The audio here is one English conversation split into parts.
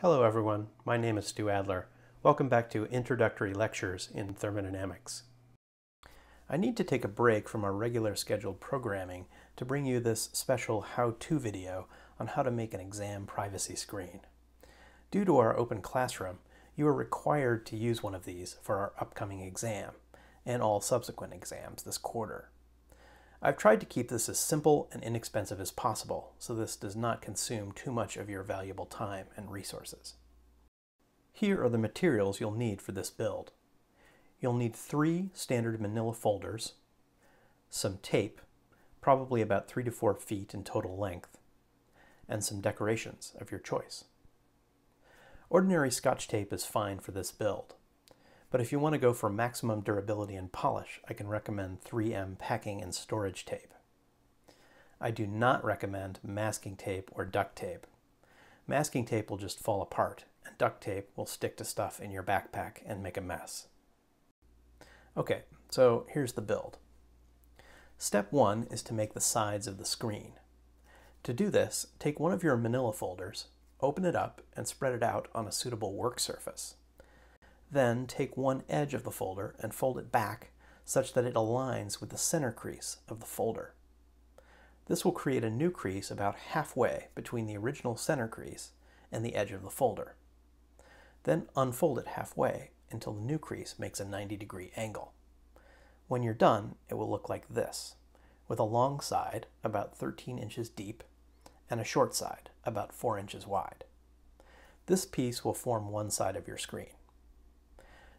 Hello everyone, my name is Stu Adler. Welcome back to Introductory Lectures in Thermodynamics. I need to take a break from our regular scheduled programming to bring you this special how-to video on how to make an exam privacy screen. Due to our open classroom, you are required to use one of these for our upcoming exam and all subsequent exams this quarter. I've tried to keep this as simple and inexpensive as possible, so this does not consume too much of your valuable time and resources. Here are the materials you'll need for this build. You'll need three standard manila folders, some tape, probably about three to four feet in total length, and some decorations of your choice. Ordinary scotch tape is fine for this build. But if you want to go for maximum durability and polish, I can recommend 3M packing and storage tape. I do not recommend masking tape or duct tape. Masking tape will just fall apart, and duct tape will stick to stuff in your backpack and make a mess. Okay, so here's the build. Step one is to make the sides of the screen. To do this, take one of your manila folders, open it up, and spread it out on a suitable work surface. Then take one edge of the folder and fold it back such that it aligns with the center crease of the folder. This will create a new crease about halfway between the original center crease and the edge of the folder. Then unfold it halfway until the new crease makes a 90 degree angle. When you're done, it will look like this, with a long side about 13 inches deep and a short side about 4 inches wide. This piece will form one side of your screen.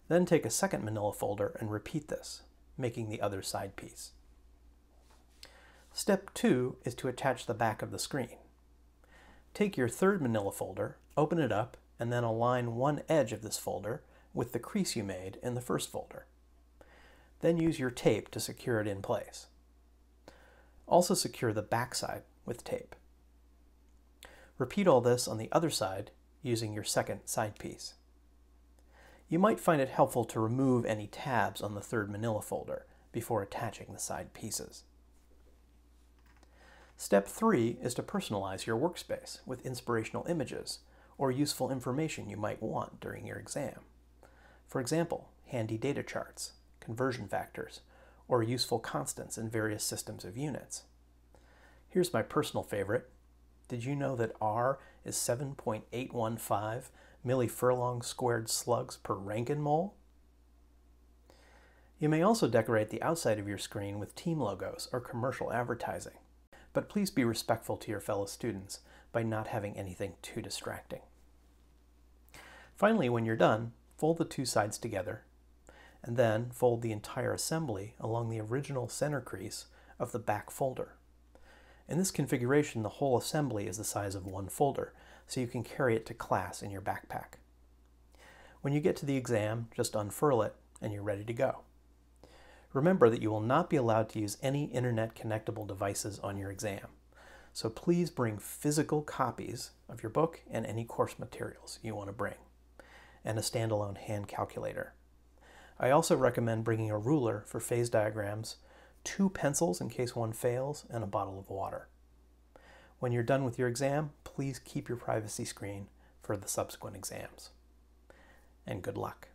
Then take a second manila folder and repeat this, making the other side piece. Step 2 is to attach the back of the screen. Take your third manila folder, open it up, and then align one edge of this folder with the crease you made in the first folder. Then use your tape to secure it in place. Also secure the back side with tape. Repeat all this on the other side using your second side piece. You might find it helpful to remove any tabs on the third manila folder before attaching the side pieces. Step 3 is to personalize your workspace with inspirational images or useful information you might want during your exam. For example, handy data charts, conversion factors, or useful constants in various systems of units. Here's my personal favorite. Did you know that R is 7.815 millifurlong squared slugs per Rankine mole. You may also decorate the outside of your screen with team logos or commercial advertising, but please be respectful to your fellow students by not having anything too distracting. Finally, when you're done, fold the two sides together, and then fold the entire assembly along the original center crease of the back folder. In this configuration, the whole assembly is the size of one folder, so you can carry it to class in your backpack. When you get to the exam, just unfurl it and you're ready to go. Remember that you will not be allowed to use any internet connectable devices on your exam, so please bring physical copies of your book and any course materials you want to bring, and a standalone hand calculator. I also recommend bringing a ruler for phase diagrams, two pencils in case one fails, and a bottle of water. When you're done with your exam, please keep your privacy screen for the subsequent exams. And good luck.